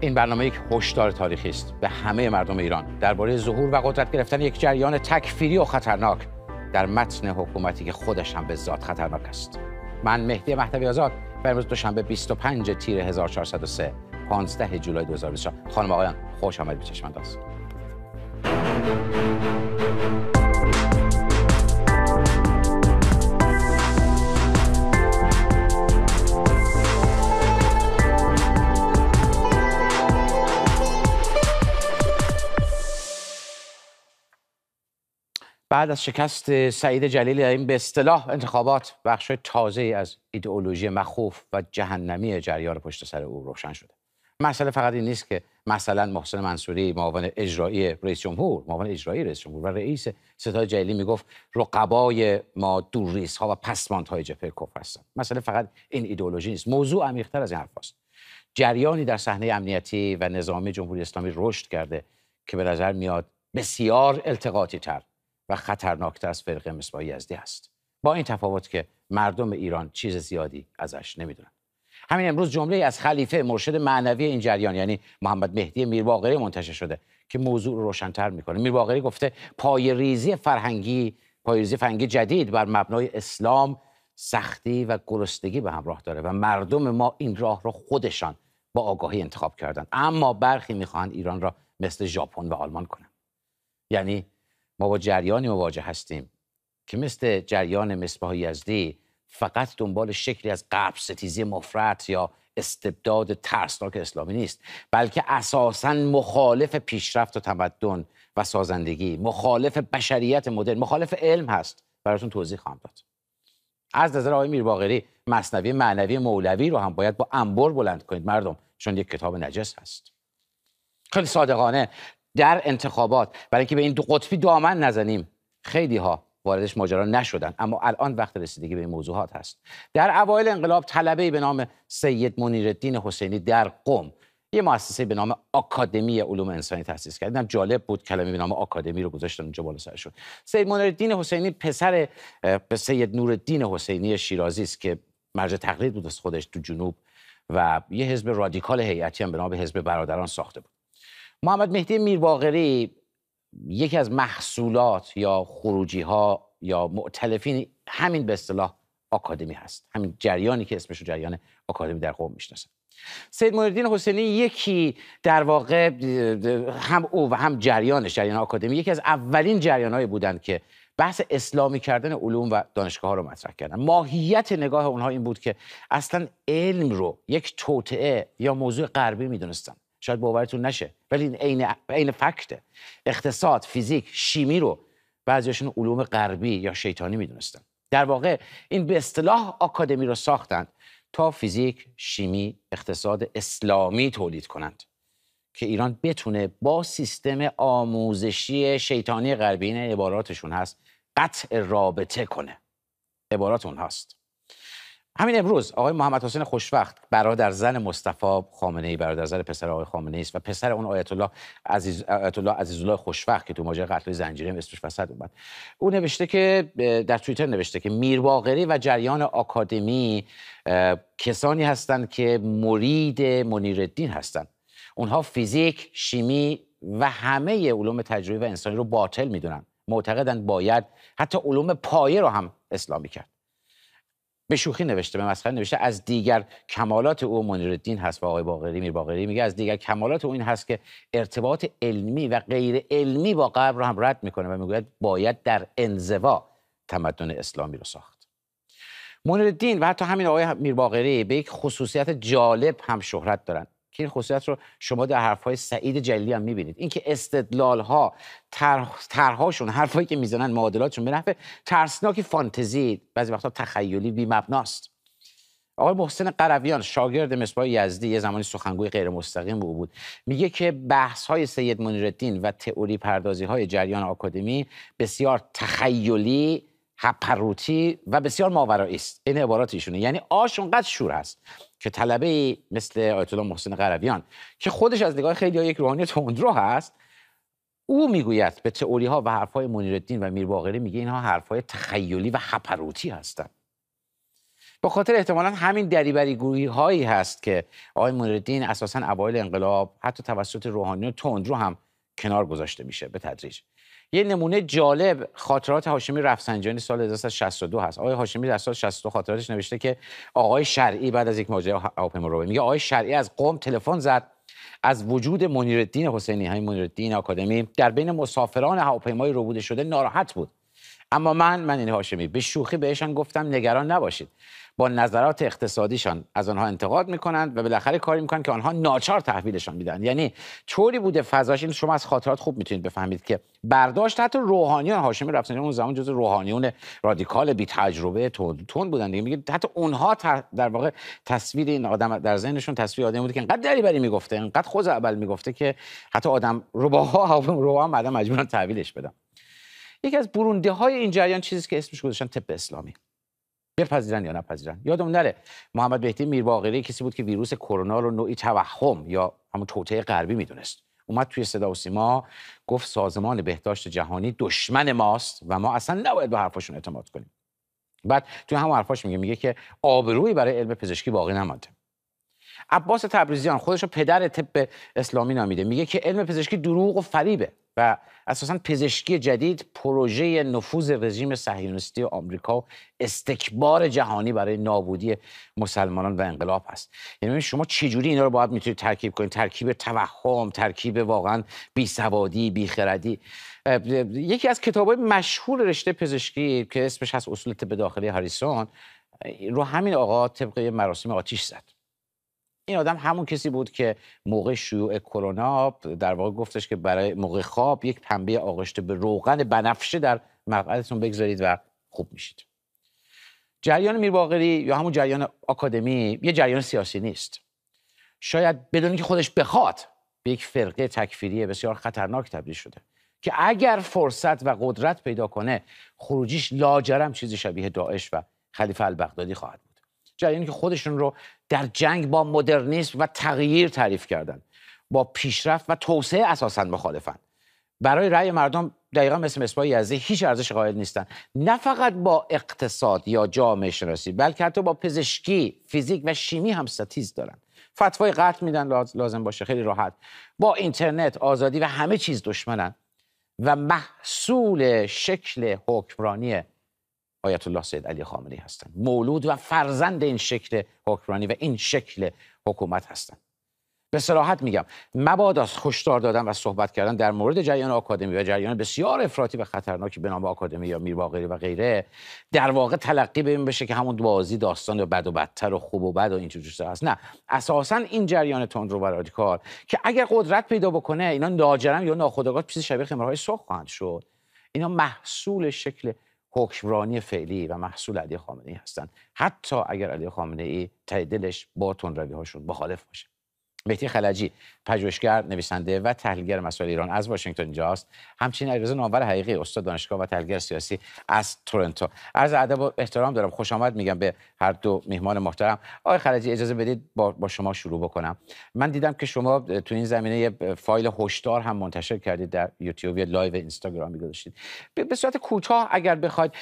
این برنامه یک هشدار تاریخی است به همه مردم ایران. درباره ظهور و قدرت گرفتن یک جریان تکفیری و خطرناک در متن حکومتی که خودش هم به ذات خطرناک است. من مهدی مهدوی آزاد و امروز دوشنبه 25 تیر 1403 15 جولای 2024 خانم آقایان خوش آمدید به چشم بعد از شکست سعید جلیلی این به اصطلاح انتخابات بخش تازه از ایدئولوژی مخوف و جهنمی جریان پشت سر او روشن شده. مسئله فقط این نیست که مثلا محسن منصوری معاون اجرایی رئیس جمهور معاون اجرایی رئیس جمهور و رئیس ستاد جلیلی می‌گفت رقبای ما دورریس ها و پسماندهای جبهه کفر هستند. مسئله فقط این ایدئولوژی نیست. موضوع عمیق‌تر از این حرف است جریانی در صحنه امنیتی و نظامی جمهوری اسلامی رشد کرده که به نظر میاد بسیار التقاطی تر و خطرناکتر از فرقه مصباح یزدی است. با این تفاوت که مردم ایران چیز زیادی ازش نمی‌دونن. همین امروز جمله از خلیفه مرشد معنوی این جریان یعنی محمد مهدی میرباقری منتشر شده که موضوع رو روشنتر می‌کنه. میرباقری گفته پای ریزی فرهنگی پای ریزی فرهنگی جدید بر مبنای اسلام سختی و گرسنگی به همراه داره و مردم ما این راه رو خودشان با آگاهی انتخاب کردن. اما برخی می‌خواهند ایران را مثل ژاپن و آلمان کنند. یعنی ما با جریانی مواجه هستیم که مثل جریان مصباح یزدی فقط دنبال شکلی از قبل ستیزی مفرط یا استبداد ترسناک اسلامی نیست بلکه اساسا مخالف پیشرفت و تمدن و سازندگی مخالف بشریت مدرن مخالف علم هست. براتون توضیح خواهم داد. از نظر آقای میرباقری مصنوی معنوی مولوی رو هم باید با انبر بلند کنید. مردم چون یک کتاب نجس هست. خیلی صادقانه. در انتخابات. برای اینکه به این دو قطبی دامن نزنیم. خیلی ها واردش ماجرا نشدن اما الان وقت رسیدگی به این موضوعات هست. در اوایل انقلاب طلبه به نام سید منیرالدین حسینی در قم. یه مؤسسه به نام آکادمی علوم انسانی تأسیس کرد. اینم جالب بود کلمه به نام آکادمی رو گذاشتن اونجا بالا سرشون سید منیرالدین حسینی پسر سید نورالدین حسینی شیرازی است که مرجع تقلید بود از خودش تو جنوب و یه حزب رادیکال هیئتی هم به نام حزب برادران ساخته بود. محمد مهدی میرباقری یکی از محصولات یا خروجی ها یا معتلفین همین به اصطلاح آکادمی هست. همین جریانی که اسمش جریان آکادمی در قوم می‌شناسن سید موردین حسینی یکی در واقع هم او و هم جریانش جریان آکادمی یکی از اولین جریانهایی بودند که بحث اسلامی کردن علوم و دانشگاه ها رو مطرح کردن. ماهیت نگاه اونها این بود که اصلا علم رو یک توطعه یا موضوع غربی می‌دونستن. شاید باورتون نشه. ولی این عین فکته اقتصاد فیزیک شیمی رو بعضیشون علوم غربی یا شیطانی می‌دونستن. در واقع این به اصطلاح آکادمی رو ساختند تا فیزیک شیمی اقتصاد اسلامی تولید کنند که ایران بتونه با سیستم آموزشی شیطانی غربی این عباراتشون هست قطع رابطه کنه. عبارات اون هست همین امروز آقای محمد حسین خوشوقت برادر زن مصطفی خامنه ای برادر زن پسر آقای خامنه ای است و پسر اون آیت الله عزیز آیت الله عزیزالله خوشوقت که تو ماجرای قتل زنجیره اسمش وسط اومد. او نوشته که در توییتر نوشته که میرباقری و جریان آکادمی کسانی هستند که مرید منیرالدین هستند. اونها فیزیک شیمی و همه علوم تجربی و انسانی رو باطل می‌دونن. معتقدند باید حتی علوم پایه رو هم اسلامی کرد به شوخی نوشته به مسخره نوشته. از دیگر کمالات او منیرالدین هست و آقای باقری میر باقری میگه از دیگر کمالات او این هست که ارتباط علمی و غیر علمی با قبر رو هم رد می‌کنه و می‌گوید باید در انزوا تمدن اسلامی رو ساخت. منیرالدین و حتی همین آقای میرباقری به یک خصوصیت جالب هم شهرت دارند که این خصوصیت رو شما در حرفهای سعید جلی هم می‌بینید. اینکه استدلال ها طرحهاشون حرفایی که می‌زنن معادلاتشون به نحو ترسناکی فانتزی بعضی وقتا تخیلی بی مبناست. آقای محسن قرویان شاگرد مصباح یزدی یه زمانی سخنگوی غیر مستقیم او بود. میگه که بحث های سید منیرالدین و تئوری پردازی های جریان آکادمی بسیار تخیلی هپروتی و بسیار ماورایی است. این عبارات ایشونه. یعنی آش اونقدر شور هست که طلبه مثل آیت الله محسن قرویان که خودش از نگاه خیلی ها یک روحانی تندرو هست او می‌گوید به تئوری ها و حرف های منیرالدین و میرباقری میگه اینها حرف های تخیلی و هپروتی هستند. به خاطر احتمالا همین دریبری گویی هایی هست که آقای منیرالدین اساسا اوایل انقلاب حتی توسط روحانی تندرو هم کنار گذاشته میشه به تدریج. یه نمونه جالب خاطرات هاشمی رفسنجانی سال 1962 هست. آقای هاشمی در سال 62 خاطراتش نوشته که آقای شرعی بعد از یک ماجرای رو میگه آقای شرعی از قم تلفن زد از وجود منیرالدین حسینی. همین منیرالدین آکادمی در بین مسافران هواپیمای روبوده شده ناراحت بود. اما من من این هاشمی به شوخی بهشان گفتم نگران نباشید. با نظرات اقتصادیشان از آنها انتقاد می‌کنند و بالاخره کاری می‌کنند که آنها ناچار تحویلشان میدن یعنی طوری بوده فضاش این شما از خاطرات خوب می‌تونید بفهمید که برداشت حتی روحانیان هاشمی رفتن اون زمان جز روحانیون رادیکال بی تجربه تون بودن. دیگه میگه حتی اونها در واقع تصویر این آدم در ذهنشون تصویر آدمی بوده که انقدر دری بری می‌گفته انقدر خود اول می‌گفته که حتی آدم رباها روها بعدا مجبورن تحویلش بدن. یکی از برونده های این جریان چیزی که اسمش گذاشتن طب اسلامی. بپذیرن یا نپذیرن؟ یادم نره محمد مهدی میرباقری کسی بود که ویروس کرونا رو نوعی توهم یا همون توطئه غربی می‌دونست. اومد توی صدا و سیما گفت سازمان بهداشت جهانی دشمن ماست و ما اصلا نباید به حرفاشون اعتماد کنیم. بعد توی همون حرفاش میگه میگه که آبرویی برای علم پزشکی باقی نمانده. عباس تبریزیان خودش رو پدر طب اسلامی نامیده. میگه که علم پزشکی دروغ و فریبه. و اساسا پزشکی جدید پروژه نفوذ رژیم صهیونیستی آمریکا و استکبار جهانی برای نابودی مسلمانان و انقلاب هست. یعنی شما چجوری اینا رو باید می‌تونید ترکیب کنید؟ ترکیب توهم ترکیب واقعا بیسوادی بیخردی. یکی از کتاب مشهور رشته پزشکی که اسمش هست اصول طب داخلی هاریسون رو همین آقا طبق مراسم آتیش زد. این آدم همون کسی بود که موقع شیوع کرونا در واقع گفتش که برای موقع خواب یک پنبه آغشته به روغن بنفشه در مقعدتون بگذارید و خوب میشید. جریان میرباقری یا همون جریان آکادمی یه جریان سیاسی نیست. شاید بدون که خودش بخواد به یک فرقه تکفیری بسیار خطرناک تبدیل شده که اگر فرصت و قدرت پیدا کنه خروجیش لاجرم چیزی شبیه داعش و خلیفه البغدادی خواهد جریانی که خودشون رو در جنگ با مدرنیسم و تغییر تعریف کردن. با پیشرفت و توسعه اساسا مخالفن. برای رأی مردم دقیقا مثل مصباح یزدی هیچ ارزش قائل نیستن. نه فقط با اقتصاد یا جامعه شناسی بلکه حتی با پزشکی فیزیک و شیمی هم ستیز دارن. فتوای قتل میدن لازم باشه خیلی راحت. با اینترنت آزادی و همه چیز دشمنن. و محصول شکل حکمرانی آیت الله سید علی خامنه‌ای هستند. مولود و فرزند این شکل حکمرانی و این شکل حکومت هستند. به صراحت میگم مبادا خوشدار دادن و صحبت کردن در مورد جریان آکادمی و جریان بسیار افراطی و خطرناکی به نام آکادمی یا میرباقری و غیره در واقع تلقی به این بشه که همون بازی داستان و بد و بدتر و خوب و بد و این چیزا هست. نه اساسا این جریان تندرو و رادیکال که اگر قدرت پیدا بکنه اینا ناجرم یا ناخودآگاه چیز شبیه خمرهای سرخ خواهند شد. اینا محصول شکل حکمرانی فعلی و محصول علی خامنه ای هستند حتی اگر علی خامنه ای ته دلش با تندروی هاشون مخالف باشه. مهدی خلجی پژوهشگر نویسنده و تحلیلگر مسائل ایران از واشنگتن اینجاست. همچنین علیرضا نامور حقیقی استاد دانشگاه و تحلیلگر سیاسی از تورنتو. از ادب و احترام دارم. خوش آمد میگم به هر دو میهمان محترم. آقای خلجی اجازه بدید با, شما شروع بکنم. من دیدم که شما تو این زمینه فایل هشدار هم منتشر کردید در یوتیوب یا live اینستاگرامی گذاشتید. به صورت کوتاه اگر بخواید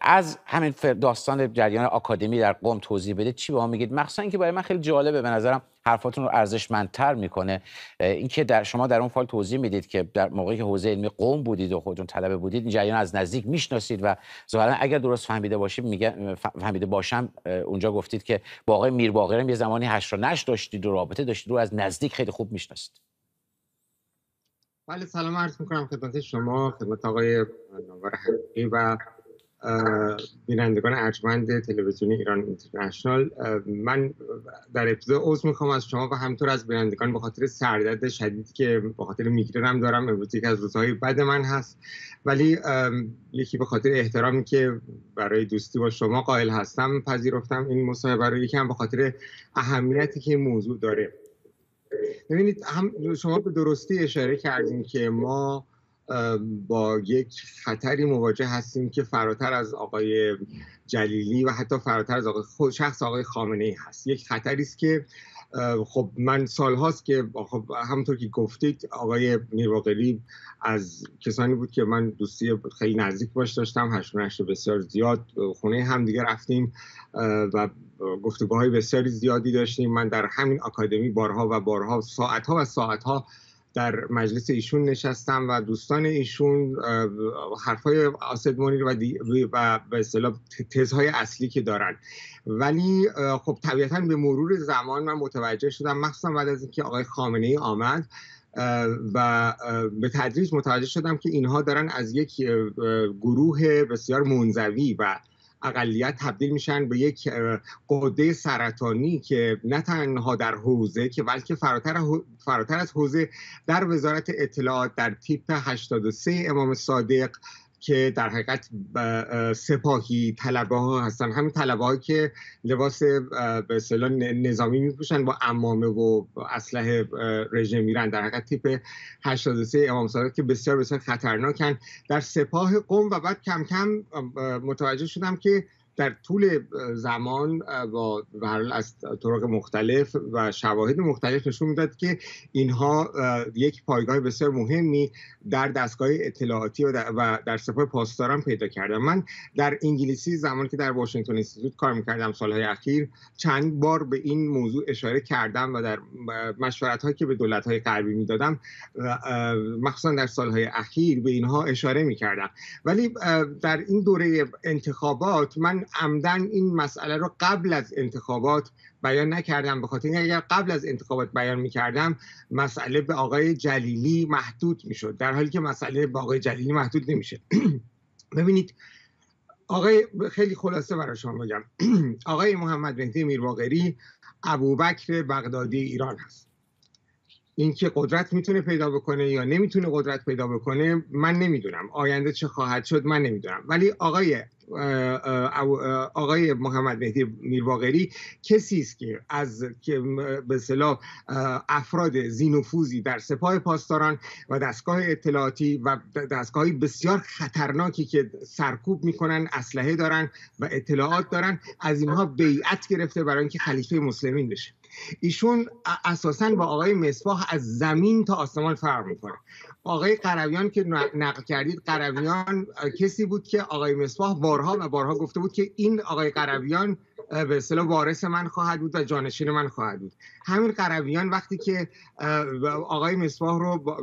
از همین داستان جریان آکادمی در قم توضیح بدید چی به ما میگید؟ مخصوصا اینکه برای من خیلی جالبه. به نظرم حرفاتون رو ارزشمندتر می‌کنه. اینکه در شما در اون فایل توضیح می‌دید که در موقعی که حوزه علمی قوم بودید و خودتون طلبه بودید این جریان از نزدیک می‌شناسید و ظاهرا اگر درست فهمیده باشید میگه فهمیده باشم اونجا گفتید که با آقای میرباقر یه زمانی هشت نش داشتید و رابطه داشتید رو از نزدیک خیلی خوب می‌شناسید. بله سلام عرض می‌کنم خدمت شما خدمت آقای نوار و بینندگان ارجمند تلویزیونی ایران اینترنشنال من در ابتدا عذر می‌خوام از شما و همینطور از بینندگان به خاطر سردرد شدید که به خاطر میگرنم دارم امروز یک از روزهای بد من هست. ولی یکی به خاطر احترامی که برای دوستی با شما قائل هستم پذیرفتم این مصاحبه رو. یکی هم به خاطر اهمیتی که این موضوع داره. ببینید هم شما به درستی اشاره کردیم که ما با یک خطری مواجه هستیم که فراتر از آقای جلیلی و حتی فراتر از آقای خود شخص آقای خامنه ای هست. یک خطری است که خب من سال هاست که خب همونطور که گفتید آقای میرواقری از کسانی بود که من دوستی خیلی نزدیک باش داشتم هشت بسیار زیاد خونه هم دیگه رفتیم و گفتگوهای بسیاری زیادی داشتیم. من در همین آکادمی بارها و بارها ساعتها و ساعتها در مجلس ایشون نشستم و دوستان ایشون حرفای آسد مونیر و, و به اصطلاح تزهای اصلی که دارن. ولی خب طبیعتا به مرور زمان من متوجه شدم مخصوصا بعد از اینکه آقای خامنه ای آمد و به تدریج متوجه شدم که اینها دارن از یک گروه بسیار منزوی و اقلیت تبدیل میشن به یک قده سرطانی که نه تنها در حوزه که بلکه فراتر, فراتر از حوزه در وزارت اطلاعات در تیپ 83 امام صادق که در حقیقت سپاهی طلبه ها هستن. همین طلبه هایی که لباس به اصطلاح نظامی میپوشن با امامه و اسلحه رژیم میرن. در حقیقت تیپ 83 امام صادق که بسیار بسیار خطرناکن. در سپاه قوم و بعد کم کم متوجه شدم که در طول زمان با از طرق مختلف و شواهد مختلف نشون می‌داد که اینها یک پایگاه بسیار مهمی در دستگاه اطلاعاتی و در, و در سپاه پاسداران پیدا کردم من در انگلیسی زمانی که در واشنگتن اینستیتوت کار می‌کردم سالهای اخیر چند بار به این موضوع اشاره کردم و در مشورت هایی که به دولت های غربی می‌دادم مخصوصا در سالهای اخیر به اینها اشاره می‌کردم. ولی در این دوره انتخابات من عمدن این مسئله رو قبل از انتخابات بیان نکردم. به خاطر اگر قبل از انتخابات بیان می‌کردم مسئله به آقای جلیلی محدود می‌شد. در حالی که مسئله به آقای جلیلی محدود نمیشه. ببینید آقای خیلی خلاصه برای شما بگم. آقای محمد مهدی میرواقری ابوبکر بغدادی ایران هست. اینکه قدرت می‌تونه پیدا بکنه یا نمی‌تونه قدرت پیدا بکنه من نمی‌دونم. آینده چه خواهد شد من نمی‌دونم. ولی آقای آقای محمد مهدی میرواقری کسی است که از که به اصطلاح افراد زینفوزی در سپاه پاسداران و دستگاه اطلاعاتی و دستگاهی بسیار خطرناکی که سرکوب می‌کنن اسلحه دارن و اطلاعات دارن از اینها بیعت گرفته برای اینکه خلیفه مسلمین بشه. ایشون اساسا با آقای مصباح از زمین تا آسمان فرق می‌کنه. آقای قرویان که نقل کردید قرویان کسی بود که آقای مصباح بارها و بارها گفته بود که این آقای قرویان به اصطلاح وارث من خواهد بود و جانشین من خواهد بود. همین قرویان وقتی که آقای مصباح رو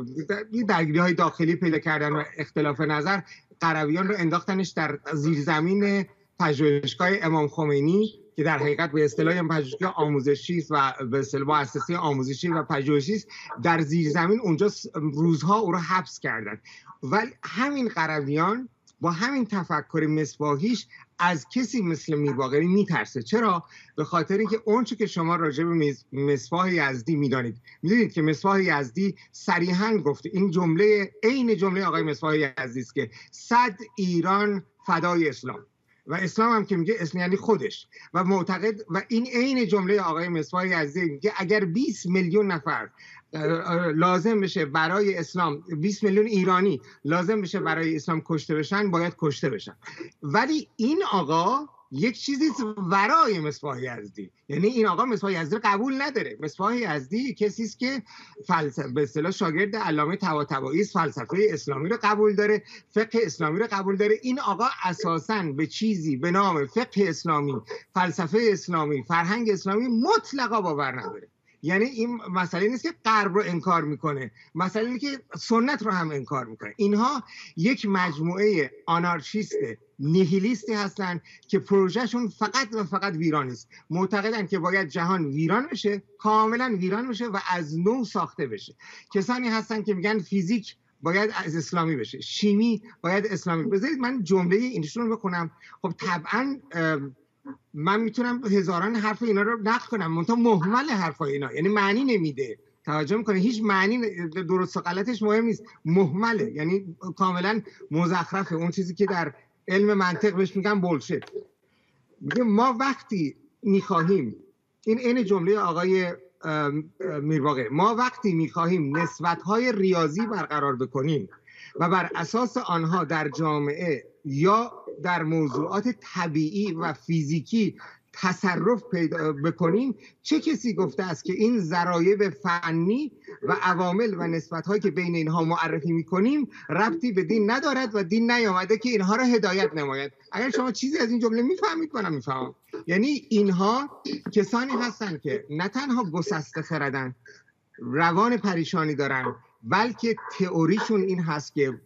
درگیری های داخلی پیدا کردن و اختلاف نظر قرویان رو انداختنش در زیرزمین پژوهشگاه امام خمینی. که در حقیقت به اصطلاح پژوهشگاه آموزشی است و به اصطلاح مؤسسه آموزشی و پژوهشی است. در زیر زمین اونجا روزها او را حبس کردند ولی همین قرویان با همین تفکر مصباحیش از کسی مثل میرباقری میترسه. چرا؟ به خاطر اینکه اونچه که شما راجع به مصباح یزدی می‌دانید. می‌دونید که مصباح یزدی صریحا گفته این جمله عین جمله آقای مصباح یزدی است که صد ایران فدای اسلام. و اسلام هم که میگه اسم یعنی خودش. و معتقد و این عین جمله آقای مصباح یزدی میگه اگر 20 میلیون نفر لازم بشه برای اسلام 20 میلیون ایرانی لازم بشه برای اسلام کشته بشن باید کشته بشن. ولی این آقا یک چیزی ورای مصباح یزدی. یعنی این آقا مصباح یزدی رو قبول نداره. مصباح یزدی کسی است که فلسفه به اصطلاح شاگرد علامه طباطبایی فلسفه اسلامی رو قبول داره فقه اسلامی رو قبول داره. این آقا اساسا به چیزی به نام فقه اسلامی فلسفه اسلامی فرهنگ اسلامی مطلقا باور نداره. یعنی این مسئله نیست که غرب رو انکار می‌کنه. مسئله اینه که سنت رو هم انکار می‌کنه. اینها یک مجموعه آنارشیست نیهیلیستی هستن که پروژهشون فقط و فقط ویران است معتقدن که باید جهان ویران بشه کاملا ویران بشه و از نو ساخته بشه. کسانی هستن که میگن فیزیک باید از اسلامی بشه. شیمی باید اسلامی بذارید من جمله اینشون رو بخونم. خب طبعا من می‌تونم هزاران حرف اینا رو نقل کنم. منتها محمل حرف اینا. یعنی معنی نمیده. توجه می‌کنه هیچ معنی درست و غلطش مهم نیست. محمله. یعنی کاملا مزخرفه. اون چیزی که در علم منطق بهش میگن بولشت میگه ما وقتی می‌خواهیم این این جمله آقای میرواقع ما وقتی می‌خواهیم نسبتهای ریاضی برقرار بکنیم و بر اساس آنها در جامعه یا در موضوعات طبیعی و فیزیکی تصرف پیدا بکنیم چه کسی گفته است که این ذرایب فنی و عوامل و نسبت هایی که بین اینها معرفی می‌کنیم ربطی به دین ندارد و دین نیامده که اینها را هدایت نماید. اگر شما چیزی از این جمله می‌فهمید منم می‌فهمم. یعنی اینها کسانی هستند که نه تنها گسسته خردن روان پریشانی دارن بلکه تئوریشون این هست که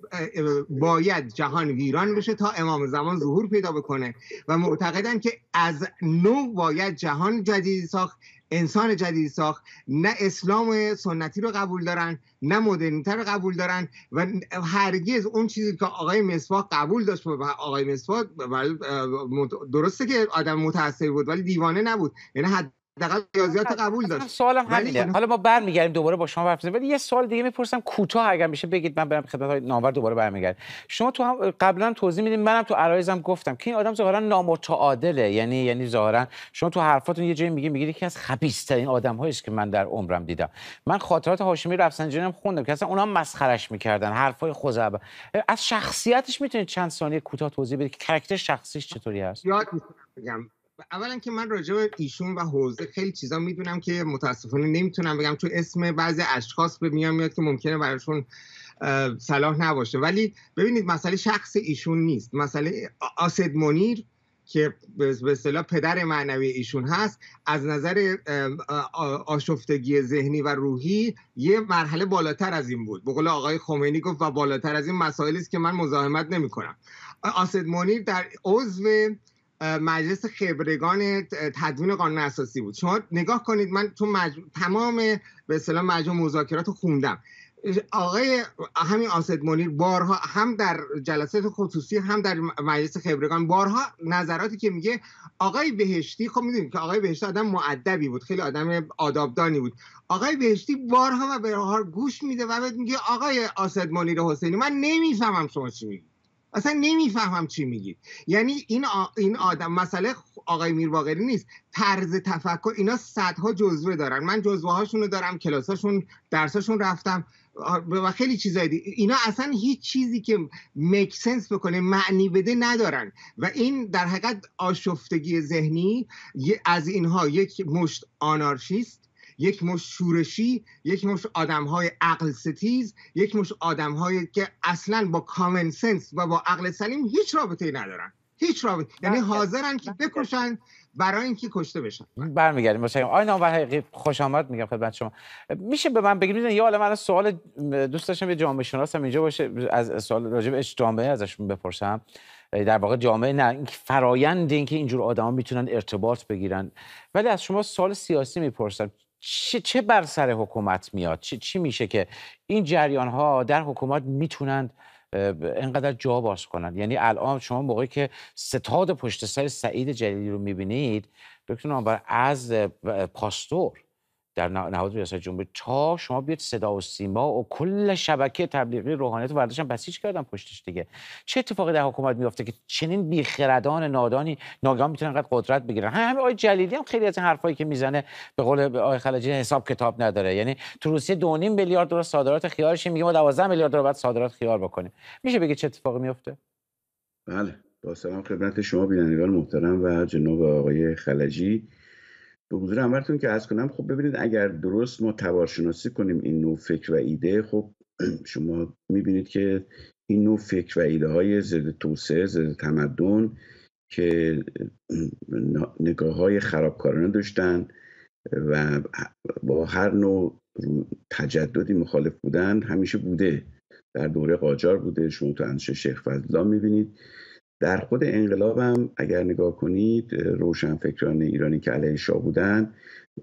باید جهان ویران بشه تا امام زمان ظهور پیدا بکنه. و معتقدن که از نو باید جهان جدید ساخت انسان جدید ساخت. نه اسلام سنتی رو قبول دارن نه مدرنیته رو قبول دارن. و هرگز اون چیزی که آقای مسواک قبول داشت و آقای مسواک درسته که آدم متأثر بود ولی دیوانه نبود. یعنی حداقل ریاضیات قبول داشت. سوالم همینه. حالا ما برمیگردیم دوباره با شما حرف ولی یه سوال دیگه می‌پرسم. کوتاه اگر میشه بگید من برم خدمت های نامور دوباره برمیگردم. شما تو هم قبلا توضیح میدین. منم تو عرایزم گفتم که این آدم ظاهرا نامتعادله. یعنی یعنی ظاهرا شما تو حرفاتون یه جایی میگی میگید یکی از خبیث ترین آدم است که من در عمرم دیدم. من خاطرات هاشمی رفسنجانی هم خوندم که اصلا اونها مسخرش می‌کردن. حرفای خزعبه از شخصیتش می‌تونید چند ثانیه کوتاه توضیح بدید که کاراکتر شخصیش چطوری هست؟ یاد میگم اولا که من راجع به ایشون و حوزه خیلی چیزا می‌دونم که متاسفانه نمی‌تونم بگم چون اسم بعضی اشخاص به میان میاد که ممکنه براشون صلاح نباشه. ولی ببینید مسئله شخص ایشون نیست. مسئله آسد منیر که به اصطلاح پدر معنوی ایشون هست از نظر آشفتگی ذهنی و روحی یه مرحله بالاتر از این بود. به قول آقای خمینی گفت و بالاتر از این مسائلی است که من مزاحمت نمی کنم آسد منیر در عضو مجلس خبرگان تدوین قانون اساسی بود. شما نگاه کنید من تو تمام به اصطلاح مجموع مذاکرات خوندم. آقای همین آسد منیر بارها هم در جلسات خصوصی هم در مجلس خبرگان بارها نظراتی که میگه آقای بهشتی خب می‌دونیم که آقای بهشتی آدم معدبی بود خیلی آدم آدابدانی بود. آقای بهشتی بارها و بارها گوش میده و میگه آقای آسد منیر حسینی من نمی‌فهمم شما چی میگی اصلا نمی‌فهمم چی میگید یعنی این این آدم مسئله آقای میرباقری نیست. طرز تفکر اینا صدها جزوه دارن. من جزوه هاشون رو دارم کلاساشون درساشون رفتم. و خیلی چیزایی دی. اینا اصلا هیچ چیزی که make sense بکنه معنی بده ندارن. و این در حقیقت آشفتگی ذهنی از اینها یک مشت آنارشیست. یک مشت شورشی یک مشت آدم های عقل ستیز یک مشت آدم که اصلا با common sense و با عقل سلیم هیچ رابطه ندارن. هیچ رابطه. یعنی حاضرن که بکشن برای اینکه کشته بشن. برمیگردیم. واسه آی نام حقیقی خوش آمد میگم خدمت شما. میشه به من بگید یه حالا من سوال دوست داشتم یه جامعه شناسم اینجا باشه از سوال راجع به جامعه ازشون بپرسم. در واقع جامعه نه این فرایند اینکه اینجور آدما می‌تونن ارتباط بگیرن. ولی از شما سوال سیاسی می‌پرسم. چه, چه بر سر حکومت میاد؟ چه چی میشه که این جریان ها در حکومت می‌تونند اینقدر جا باز کنند؟ یعنی الان شما موقعی که ستاد پشت سر سعید جلیلی رو می‌بینید دکتر از پاستور در نهاد ریاست جمهوری. تا شما بیاید صدا و سیما و کل شبکه تبلیغی روحانیت و ورزش هم بسیج کردن پشتش دیگه. چه اتفاقی در حکومت میفته که چنین بیخردان نادانی ناگهان می‌تونن انقدر قدرت بگیرن؟ همین آقای جلیلی هم خیلی از این حرفایی که می‌زنه به قول آقای خلجی حساب کتاب نداره. یعنی تو روسیه 2.5 میلیارد دلار صادرات خیارش میگه ما 12 میلیارد دلار بعد صادرات خیار بکنیم. میشه بگه چه اتفاقی میفته بله. با سلام خدمت شما بینندگان محترم و جناب آقای خلجی. به حضور همرتون که از کنم خب ببینید اگر درست ما توارشناسی کنیم این نوع فکر و ایده خب شما می‌بینید که این نوع فکر و ایده های ضد توسعه ضد تمدن که نگاه های خرابکارانه داشتن و با هر نوع تجددی مخالف بودن همیشه بوده. در دوره قاجار بوده. شما تو انشه شیخ فضلا می‌بینید. در خود انقلاب هم اگر نگاه کنید روشنفکران ایرانی که علیه شاه بودن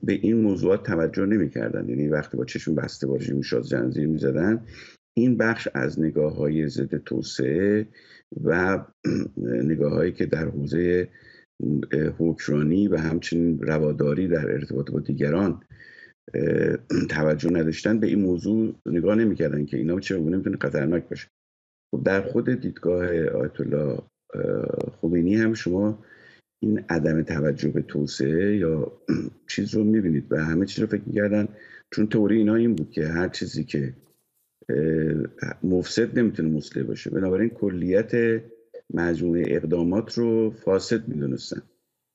به این موضوعات توجه نمی‌کردن یعنی وقتی با چشم بسته با رژیم شاه زنجیر می‌زدن این بخش از نگاه های ضد توسعه و نگاه هایی که در حوزه حکرانی و همچنین رواداری در ارتباط با دیگران توجه نداشتن به این موضوع نگاه نمی‌کردن که اینا چه می‌تونه خطرناک باشه. خب در خود دیدگاه آیت الله خمینی هم شما این عدم توجه به توسعه یا چیز رو می‌بینید و همه چیز رو فکر می‌کردن. چون توری اینا این بود که هر چیزی که مفسد نمی‌تونه مسلح باشه. بنابراین کلیت مجموعه اقدامات رو فاسد می‌دونستن.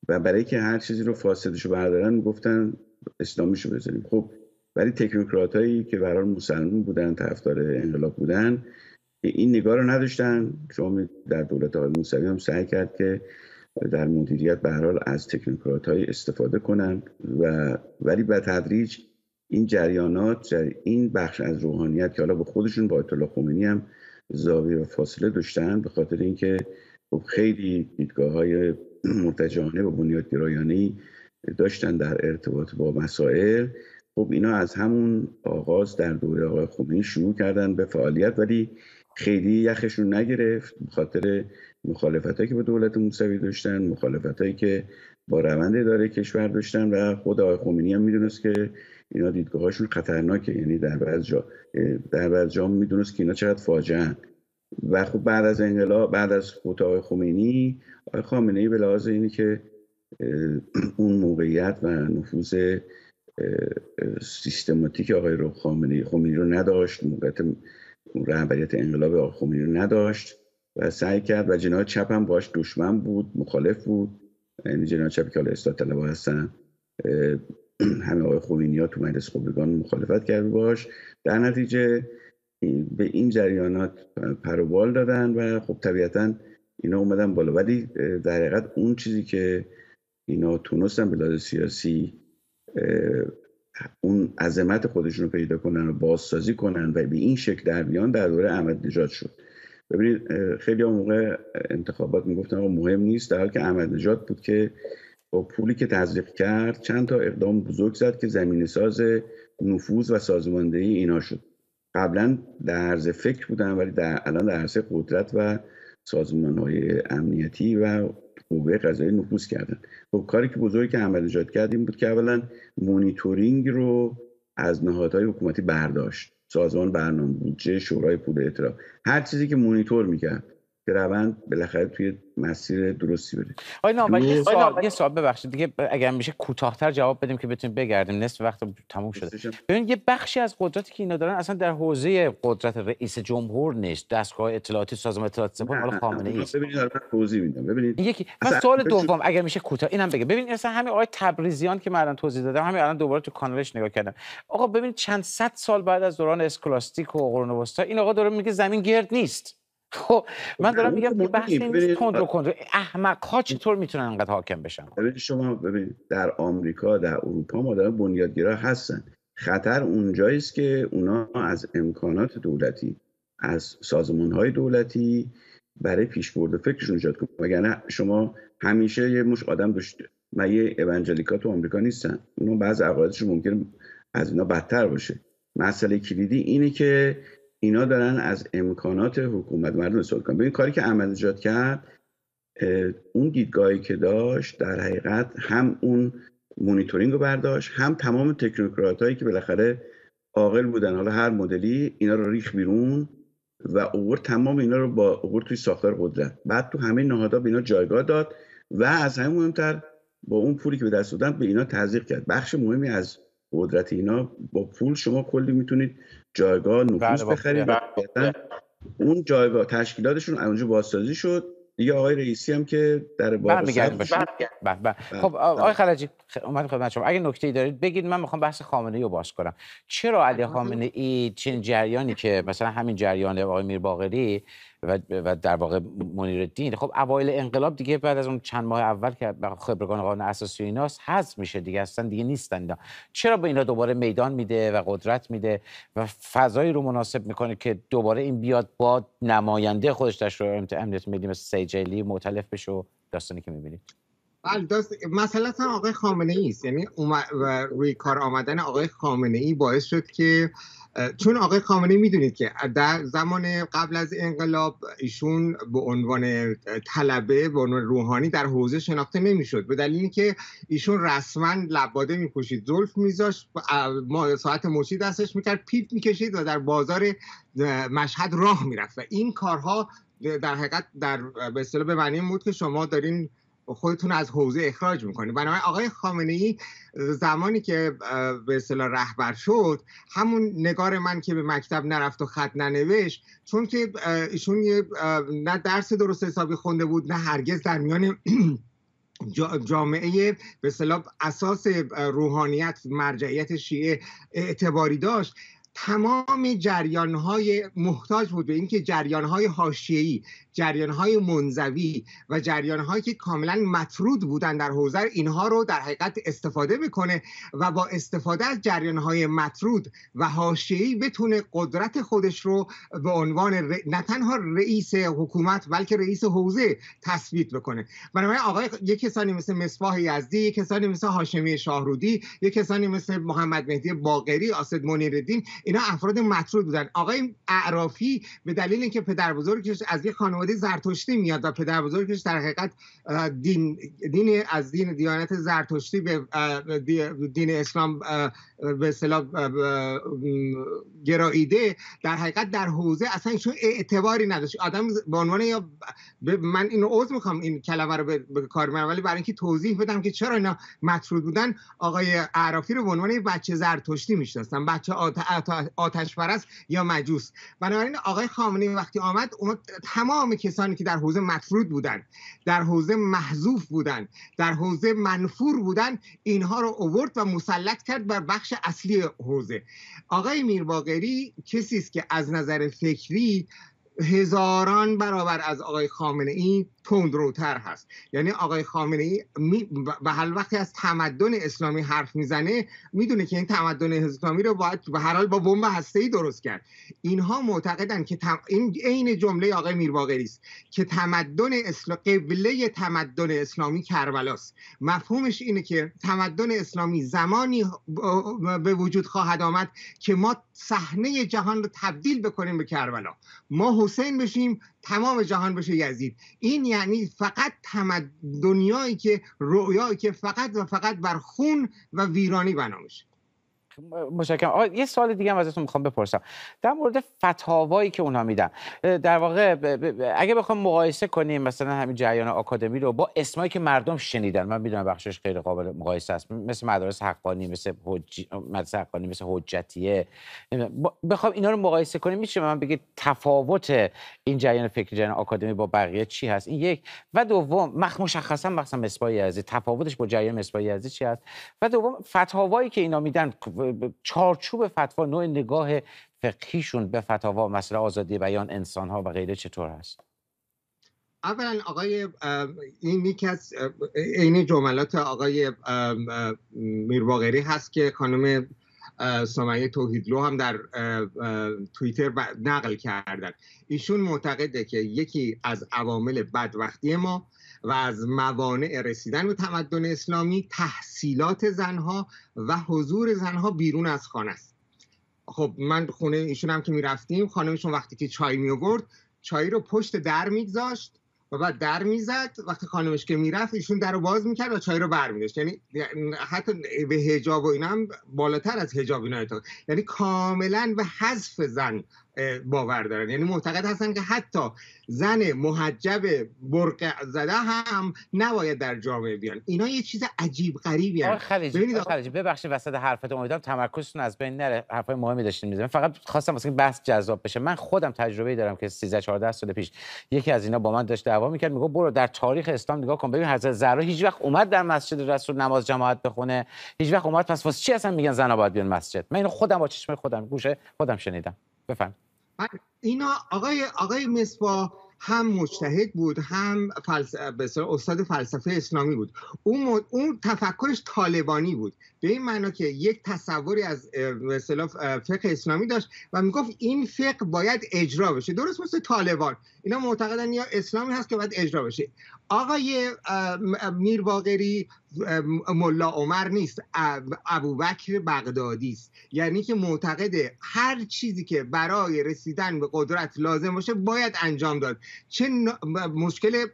و برای که هر چیزی رو فاسدشو بردارن می‌گفتن اسلامیشو بزنیم. خب ولی تکنوکرات هایی که برای مسلمان بودن طرفدار انقلاب بودن این نگاه رو نداشتن. شما در دولت آقای موسوی هم سعی کرد که در مدیریت به حال از تکنوکرات های استفاده کنند و ولی به تدریج این جریانات این بخش از روحانیت که حالا به خودشون با اطلاع خمینی هم زاویه و فاصله داشتن به خاطر اینکه خب خیلی دیدگاه های مرتجعانه و بنیادگرایانه داشتن در ارتباط با مسائل. خب اینا از همون آغاز در دوره آقای خمینی شروع کردن به فعالیت ولی خیلی یخشون نگرفت به خاطر مخالفت که به دولت موسوی داشتن مخالفت که با روند اداره کشور داشتن و خود آقای خمینی هم می‌دونست که اینا دیدگاهاشون خطرناکه. یعنی در بعض جا در بعض جا می‌دونست که اینا چقدر فاجعه و خب بعد از انقلاب بعد از فوت آقای خمینی آقای خامنه ای به لحاظ اینه که اون موقعیت و نفوذ سیستماتیک آقای رو خامنه خمینی رو نداشت. موقعیت رهبریت انقلاب آقای خمینی رو نداشت و سعی کرد و جناح چپ هم باش دشمن بود مخالف بود. یعنی جناح چپ که حالا اصلاح هستن همه آقای خمینی ها تو مجلس خبرگان مخالفت کرد باش در نتیجه به این جریانات پروبال دادن و خب طبیعتا اینا اومدن بالا. ولی در حقیقت اون چیزی که اینا تونستن به سیاسی اون عظمت خودشون رو پیدا کنن و بازسازی کنن و به این شکل در بیان در دوره احمد نژاد شد. ببینید خیلی موقع انتخابات می‌گفتن مهم نیست در حال که احمد نژاد بود که با پولی که تزریق کرد چند تا اقدام بزرگ زد که زمین ساز نفوذ و سازماندهی اینا شد. قبلا در عرض فکر بودن ولی در الان در عرض قدرت و سازمان های امنیتی و قوه قضایی نفوذ کردن. خب کاری که بزرگی که احمد نژاد کرد این بود که اولا مونیتورینگ رو از نهادهای حکومتی برداشت. سازمان برنامه بودجه شورای پول اطلاع هر چیزی که مونیتور می‌کرد که روند بالاخره توی مسیر درستی بره. آقای نامبر یه سوال یه سوال ببخشید. دیگه اگر میشه کوتاهتر جواب بدیم که بتونیم بگردیم. نصف وقت تموم شده. ببین یه بخشی از قدرتی که اینا دارن اصلا در حوزه قدرت رئیس جمهور نیست. دستگاه اطلاعاتی سازمان اطلاعات سپاه مال خامنه ای ببینید توضیح میدم. ببینید یکی من سوال دوم اگر میشه کوتاه اینم بگه ببین اصلا همین آقای تبریزیان که من الان توضیح دادم همین الان دوباره تو کانالش نگاه کردم. آقا ببین چند صد سال بعد از دوران اسکولاستیک و قرون وسطا این آقا داره میگه زمین گرد نیست. خب من دارم میگم که بحث این کندرو کندرو. احمق ها چطور می‌تونن انقدر حاکم بشن؟ ببینید شما ببینید در آمریکا در اروپا مادام بنیادگرا هستن. خطر اونجایی است که اونا از امکانات دولتی از سازمان های دولتی برای پیشبرد فکرشون ایجاد کنن. وگرنه شما همیشه یه مش آدم داشت من یه اونجلیکا تو آمریکا نیستن اونا بعض عقایدشون ممکن از اینا بدتر باشه. مسئله کلیدی اینه که اینا دارن از امکانات حکومت مردم استفاده کنن ببین کاری که احمد کرد اون دیدگاهی که داشت در حقیقت هم اون مونیتورینگ رو برداشت هم تمام تکنوکرات هایی که بالاخره عاقل بودن. حالا هر مدلی اینا رو ریخ بیرون و اوور تمام اینا رو با اوور توی ساختار قدرت. بعد تو همه نهادها به اینا جایگاه داد و از همه مهمتر با اون پولی که به دست دادن به اینا تزریق کرد. بخش مهمی از قدرت اینا با پول شما کلی می‌تونید جایگاه نفوذ بله، بخرید. بله. اون جایگاه تشکیلاتشون اونجا بازسازی شد. دیگه آقای رئیسی هم که در باب بله بله. خب آقای خلجی اومد خدمت شما. اگه نکته‌ای دارید بگید من می‌خوام بحث خامنه ای رو باز کنم. چرا علی خامنه ای چنین جریانی که مثلا همین جریان آقای میر باقری و, و در واقع منیر الدین. خب اوایل انقلاب دیگه بعد از اون چند ماه اول که خبرگان قانون اساسی ایناست حذف میشه دیگه اصلا دیگه نیستن اینا. چرا به اینا دوباره میدان میده و قدرت میده و فضایی رو مناسب می‌کنه که دوباره این بیاد با نماینده خودش در شورای امنیت ملی مثل سیجلی معتلف بشه و داستانی که می‌بینید بله مثلا آقای خامنه ای است. یعنی روی کار آمدن آقای خامنه ای باعث شد که چون آقای خامنه می‌دونید که در زمان قبل از انقلاب ایشون به عنوان طلبه به عنوان روحانی در حوزه شناخته نمی‌شد. به دلیلی که ایشون رسما لباده میپوشید زلف میذاشت ساعت مچی دستش می‌کرد پیپ می‌کشید و در بازار مشهد راه می‌رفت. و این کارها در حقیقت در به اصطلاح به معنی بود که شما دارین خودتون از حوزه اخراج می‌کنید بنابراین آقای خامنه ای زمانی که به اصطلاح رهبر شد همون نگار من که به مکتب نرفت و خط ننوشت چون که ایشون نه درس درست حسابی خونده بود نه هرگز در میان جامعه به اساس روحانیت مرجعیت شیعه اعتباری داشت. تمام جریان های محتاج بود به اینکه جریان های حاشیه‌ای جریان های منزوی و جریان هایی که کاملا مطرود بودن در حوزه اینها رو در حقیقت استفاده می‌کنه و با استفاده از جریان های مطرود و حاشیه‌ای بتونه قدرت خودش رو به عنوان نه تنها رئیس حکومت بلکه رئیس حوزه تثبیت بکنه. بنابراین آقای یک کسانی مثل مصباح یزدی یک کسانی مثل هاشمی شاهرودی یک کسانی مثل محمد مهدی باقری آسد منیرالدین اینا افراد مطرود بودن. آقای اعرافی به دلیل اینکه پدر بزرگش از یک خانواده زرتشتی میاد و پدر بزرگش در حقیقت دین, دین از دین دیانت زرتشتی به دین اسلام به اصطلاح گراییده در حقیقت در حوزه اصلا ایشون اعتباری نداشت. آدم به عنوان یا من اینو عذر می‌خوام این کلمه رو به کار من ولی برای اینکه توضیح بدم که چرا اینا مطرود بودن آقای عرافی رو به عنوان بچه زرتشتی می‌شناسن. بچه آتش پرست یا مجوس. بنابراین آقای خامنه‌ای وقتی آمد اون تمام کسانی که در حوزه مطرود بودن در حوزه محذوف بودن در حوزه منفور بودن اینها رو اوورد و مسلط کرد بر بخش اصلی حوزه. آقای میرباقری کسی است که از نظر فکری هزاران برابر از آقای خامنه ای تندروتر هست. یعنی آقای خامنه ای به هر وقتی از تمدن اسلامی حرف می‌زنه می‌دونه که این تمدن اسلامی رو باید به هر حال با بمب هسته ای درست کرد. اینها معتقدن که این عین جمله آقای میرباقری است که تمدن اسلام قبله تمدن اسلامی کربلاست. مفهومش اینه که تمدن اسلامی زمانی به وجود خواهد آمد که ما صحنه جهان رو تبدیل بکنیم به کربلا. ما حسین بشیم تمام جهان بشه یزید. این یعنی فقط دنیایی که رویایی که فقط و فقط بر خون و ویرانی بنا میشه. متشکرم یه سوال دیگه هم ازتون می‌خوام بپرسم. در مورد فتاوایی که اونها میدن در واقع اگه بخوام مقایسه کنیم مثلا همین جریان آکادمی رو با اسمایی که مردم شنیدن من می‌دونم بخشش غیر قابل مقایسه است مثل مدارس حقانی مثل حج... مدرسه حقانی مثل حجتیه. بخوام اینا رو مقایسه کنیم میشه من بگید تفاوت این جریان فکر جریان آکادمی با بقیه چی هست؟ این یک. و دوم مشخصا مثلا یزدی تفاوتش با جریان مصباح یزدی چی هست؟ و دوم فتاوایی که اینا میدن چارچوب فتوا نوع نگاه فقهیشون به فتاوا مسئله آزادی بیان انسان ها و غیره چطور هست اولا آقای این یکی از این جملات آقای میرباغری هست که خانم سمیه توحیدلو هم در توییتر نقل کردن. ایشون معتقده که یکی از عوامل بدبختی ما و از موانع رسیدن به تمدن اسلامی تحصیلات زنها و حضور زنها بیرون از خانه است. خب من خونه ایشون هم که می‌رفتیم خانمشون وقتی که چای می آورد چای رو پشت در میگذاشت و بعد در می‌زد وقتی خانمش که می‌رفت ایشون در رو باز می‌کرد و چای رو برمیداشت. یعنی حتی به هجاب و اینا هم بالاتر از هجاب اینا یعنی کاملا به حذف زن باور دارن. یعنی معتقد هستن که حتی زن محجب برق زده هم نباید در جامعه بیان. اینا یه چیز عجیب غریبی هست خلیجی خلیجی ببخشید وسط حرفتون امیدوارم تمرکزتون از بین نره. حرفای مهمی داشتین می‌زنم فقط خواستم واسه بحث جذاب بشه. من خودم تجربه دارم که 13 14 سال پیش یکی از اینا با من داشت دعوا می‌کرد. میگه برو در تاریخ اسلام نگاه کن. ببین حضرت زهرا هیچ وقت اومد در مسجد رسول نماز جماعت بخونه. هیچ وقت اومد. پس واسه چی اصلا میگن زنا باید بیان مسجد؟ من اینو خودم با چشم خودم گوشه خودم شنیدم. بفهم اینا آقای آقای مصباح هم مجتهد بود هم فلسفه استاد فلسفه اسلامی بود. اون, اون تفکرش طالبانی بود. به این معنا که یک تصوری از مثلا فقه اسلامی داشت و می‌گفت این فقه باید اجرا بشه. درست مثل طالبان. اینا معتقدن یا اسلامی هست که باید اجرا بشه. آقای میر باقری ملا عمر نیست. ابوبکر بغدادی است. یعنی که معتقد هر چیزی که برای رسیدن به قدرت لازم باشه باید انجام داد. چه مشکل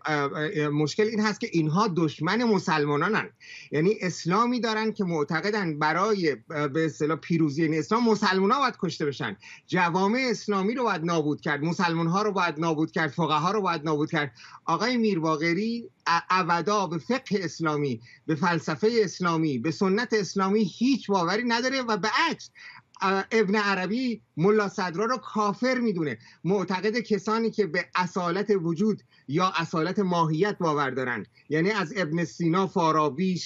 مشکل این هست که اینها دشمن مسلمانانن. یعنی اسلامی دارن که معتقدن برای به اصطلاح پیروزی این اسلام مسلمان ها باید کشته بشن. جوامع اسلامی رو باید نابود کرد. مسلمان ها رو باید نابود کرد فقها رو باید نابود کرد. آقای میرباغری ابدا به فقه اسلامی به فلسفه اسلامی به سنت اسلامی هیچ باوری نداره و به عکس ابن عربی ملا صدرا رو کافر می‌دونه. معتقد کسانی که به اصالت وجود یا اصالت ماهیت باور دارن. یعنی از ابن سینا فارابی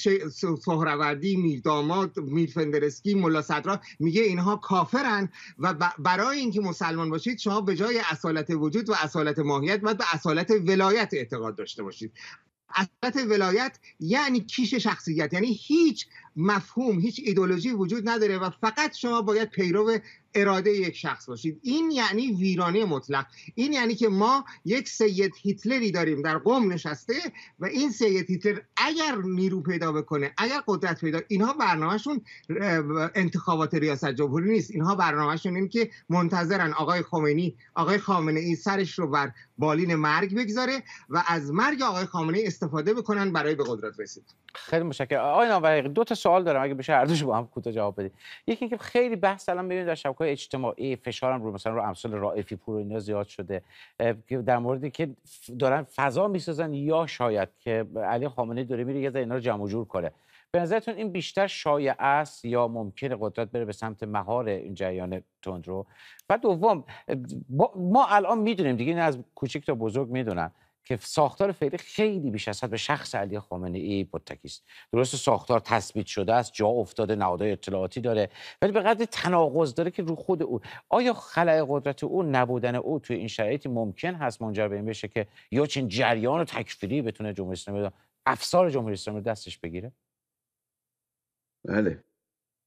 سهروردی میرداماد میرفندرسکی ملا صدرا میگه اینها کافرن و برای اینکه مسلمان باشید شما به جای اصالت وجود و اصالت ماهیت باید به اصالت ولایت اعتقاد داشته باشید. اصالت ولایت یعنی کیش شخصیت. یعنی هیچ مفهوم هیچ ایدولوژی وجود نداره و فقط شما باید پیرو اراده یک شخص باشید. این یعنی ویرانه مطلق. این یعنی که ما یک سید هیتلری داریم در قوم نشسته و این سید هیتلر اگر نیرو پیدا بکنه اگر قدرت پیدا اینها برنامهشون انتخابات ریاست جمهوری نیست. اینها برنامهشون این که منتظرن آقای خمینی آقای خامنه ای سرش رو بر بالین مرگ بگذاره و از مرگ آقای خامنه استفاده بکنن برای به قدرت رسید. خیلی متشکرم. آقای ناموری دو تا سوال دارم. اگه بشه هر دوش با هم کوتاه جواب بدید یکی که خیلی بحث الان ببینید در شبکه‌های اجتماعی فشارم رو مثلا رو امثال رائفی پور و اینا زیاد شده در موردی که دارن فضا می‌سازن یا شاید که علی خامنه‌ای داره میره یه اینا رو جمع جور کنه. به نظرتون این بیشتر شایع است یا ممکنه قدرت بره به سمت مهار این جریان تندرو؟ و دوم ما الان می‌دونیم دیگه این از کوچیک تا بزرگ می‌دونن. که ساختار فعلی خیلی بیش از به شخص علی خامنه ای متکی است. درست ساختار تثبیت شده است جا افتاده نهادهای اطلاعاتی داره ولی به قدر تناقض داره که رو خود او. آیا خلع قدرت او نبودن او توی این شرایطی ممکن هست منجر به این بشه که یا چین جریان و تکفیری بتونه جمهوری اسلامی افسار جمهوری اسلامی دستش بگیره؟ بله.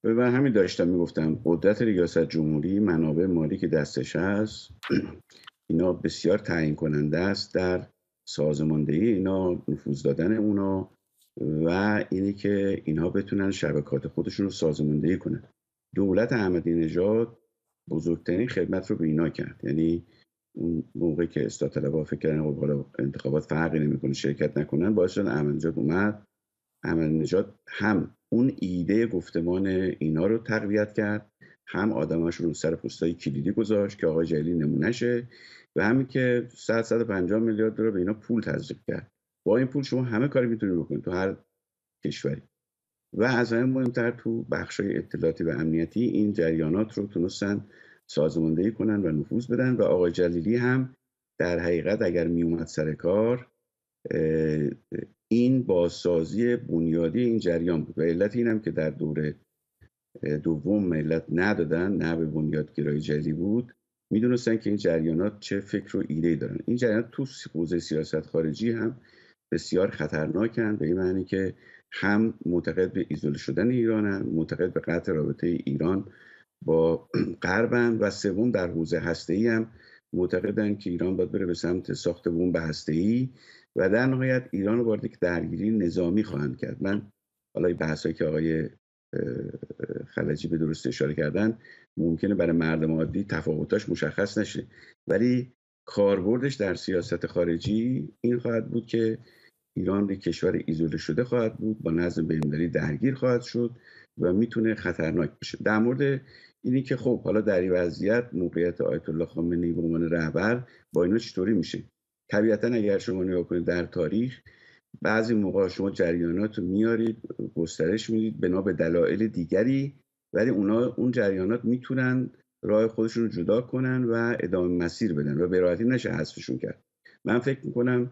و همین داشتم می‌گفتم قدرت ریاست جمهوری منابع مالی که دستش هست اینا بسیار تعیین کننده است در سازماندهی اینا نفوذ دادن اونا و اینی که اینها بتونن شبکات خودشون رو سازماندهی کنن. دولت احمدی نژاد بزرگترین خدمت رو به اینا کرد. یعنی اون موقعی که اصلاح فکر کردن خب انتخابات فرقی نمی‌کنه شرکت نکنن باعث شد احمدی نژاد اومد. احمدی نژاد هم اون ایده گفتمان اینا رو تقویت کرد. هم آدماشون رو سر پستای کلیدی گذاشت که آقای جلیلی نمونهشه و همین که 100 150 میلیارد دلار به اینا پول تزریق کرد. با این پول شما همه کاری می‌تونید بکنید تو هر کشوری. و از همه مهمتر تو بخشای اطلاعاتی و امنیتی این جریانات رو تونستن سازماندهی کنن و نفوذ بدن و آقای جلیلی هم در حقیقت اگر میومد سر کار این بازسازی بنیادی این جریان بود. و علت اینم که در دوره دوم ملت ندادن نه به بنیادگرای جلی بود. می‌دونستن که این جریانات چه فکر و ایده دارن. این جریانات تو حوزه سیاست خارجی هم بسیار خطرناکن به این معنی که هم معتقد به ایزوله شدن ایرانن معتقد به قطع رابطه ایران با غربن و سوم در حوزه هسته ای هم معتقدن که ایران باید بره به سمت ساخت بمب هسته ای و در نهایت ایران رو وارد درگیری نظامی خواهند کرد. من حالا بحثایی که آقای خلجی به درست اشاره کردن ممکنه برای مردم عادی تفاوتاش مشخص نشه. ولی کاربردش در سیاست خارجی این خواهد بود که ایران یک کشور ایزوله شده خواهد بود با نظم بین‌المللی درگیر خواهد شد و می‌تونه خطرناک بشه در مورد اینی که خب حالا در این وضعیت موقعیت آیت الله خامنه‌ای به عنوان رهبر با اینا چطوری میشه؟ طبیعتا اگر شما نگاه کنید در تاریخ بعضی موقع شما جریانات رو میارید گسترش می‌دید بنا به دلایل دیگری ولی اونا اون جریانات می‌تونن راه خودشون رو جدا کنن و ادامه مسیر بدن و به راحتی نشه حذفشون کرد. من فکر می‌کنم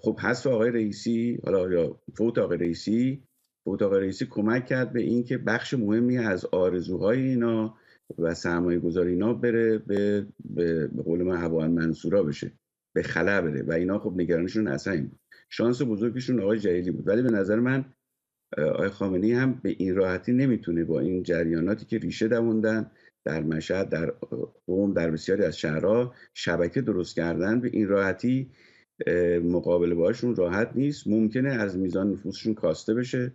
خب حذف آقای رئیسی حالا یا فوت آقای رئیسی فوت آقای رئیسی کمک کرد به اینکه بخش مهمی از آرزوهای اینا و سرمایه گذاری اینا بره به, به, به قول من هوان منصورا بشه به خلا بره. و اینا خب نگرانشون اصلا این بود. شانس بزرگشون آقای جلیلی بود. ولی به نظر من آقای خامنه‌ای هم به این راحتی نمی‌تونه با این جریاناتی که ریشه دووندن در مشهد در قوم در بسیاری از شهرها شبکه درست کردن به این راحتی مقابله باشون راحت نیست. ممکنه از میزان نفوذشون کاسته بشه.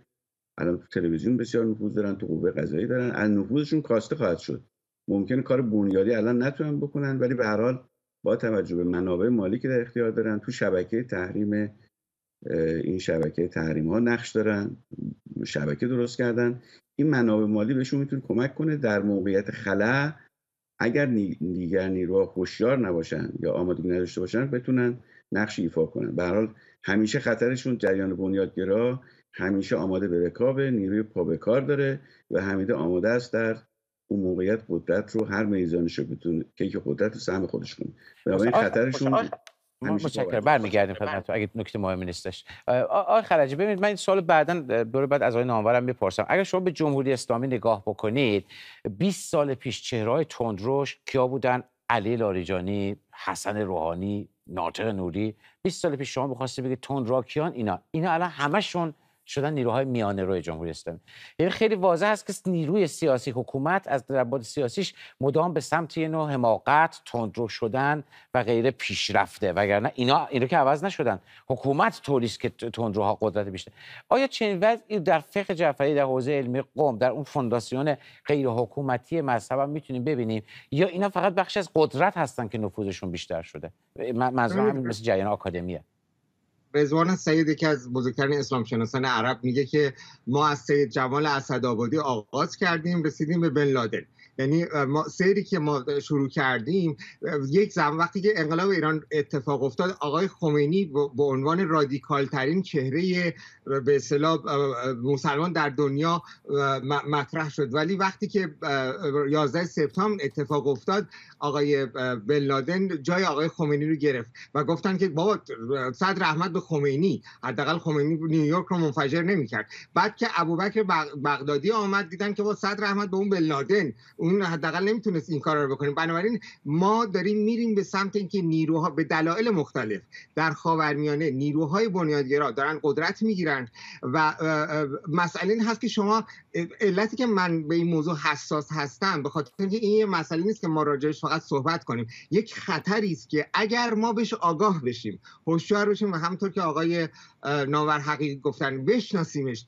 الان تو تلویزیون بسیار نفوذ دارن تو قوه قضایی دارن. از نفوذشون کاسته خواهد شد. ممکنه کار بنیادی الان نتونن بکنن ولی به هر حال با توجه به منابع مالی که در اختیار دارن تو شبکه تحریم این شبکه تحریم ها نقش دارن شبکه درست کردن. این منابع مالی بهشون می‌تونه کمک کنه در موقعیت خلا اگر دیگر نیروها هوشیار نباشن یا آمادگی نداشته باشن بتونن نقش ایفا کنن. به حال همیشه خطرشون جریان بنیادگرا همیشه آماده به رکاب نیروی پا به کار داره و همیشه آماده است در اون موقعیت قدرت رو هر میزانش رو بتونه که قدرت رو سهم خودش کنه بنابراین خطرشون متشکرم. برمیگردیم خدمت اگه نکته مهمی نیستش. آقای خلجی ببینید من این سوال بعدا دور بعد از آقای نامورم می‌پرسم. اگر شما به جمهوری اسلامی نگاه بکنید 20 سال پیش چهرهای تندروش کیا بودن؟ علی لاریجانی حسن روحانی ناطق نوری. 20 سال پیش شما بخواستید بگید تندراکیان اینا. اینا الان همشون شدن نیروهای میانه روی جمهوری اسلامی. یعنی خیلی واضح است که نیروی سیاسی حکومت از درباد سیاسیش مدام به سمت یه نوع حماقت تندرو شدن و غیره پیشرفته. وگرنه اینا اینا که عوض نشدن. حکومت طوریست که تندروها قدرت بیشتر. آیا چنین وضعی در فقه جعفری در حوزه علمی قوم در اون فونداسیون غیر حکومتی مذهب می‌تونیم ببینیم؟ یا اینا فقط بخش از قدرت هستن که نفوذشون بیشتر شده؟ منظورم همین مثل جریان آکادمیه. رضوان سید یکی از بزرگترین اسلام شناسان عرب میگه که ما از سید جمال اسدآبادی آغاز کردیم رسیدیم به بن لادن. یعنی ما سری که ما شروع کردیم یک زمان وقتی که انقلاب ایران اتفاق افتاد آقای خمینی به عنوان رادیکال ترین چهره به اصطلاح مسلمان در دنیا مطرح شد. ولی وقتی که 11 سپتامبر اتفاق افتاد آقای بن لادن جای آقای خمینی رو گرفت و گفتن که بابا صد رحمت به خمینی. حداقل خمینی نیویورک رو منفجر نمی‌کرد. بعد که ابوبکر بغدادی آمد دیدن که با صد رحمت به اون بن لادن. اون حداقل نمی‌تونست این کار رو بکنیم بنابراین ما داریم میریم به سمت اینکه نیروها به دلایل مختلف در خاورمیانه نیروهای بنیادگرا دارن قدرت می‌گیرن. و مسئله این هست که شما علتی که من به این موضوع حساس هستم به خاطر اینکه این یه مسئله نیست که ما راجعش فقط صحبت کنیم. یک خطری است که اگر ما بهش آگاه بشیم هوشیار بشیم و همطور که آقای ناور حقیقی گفتن بشناسیمش.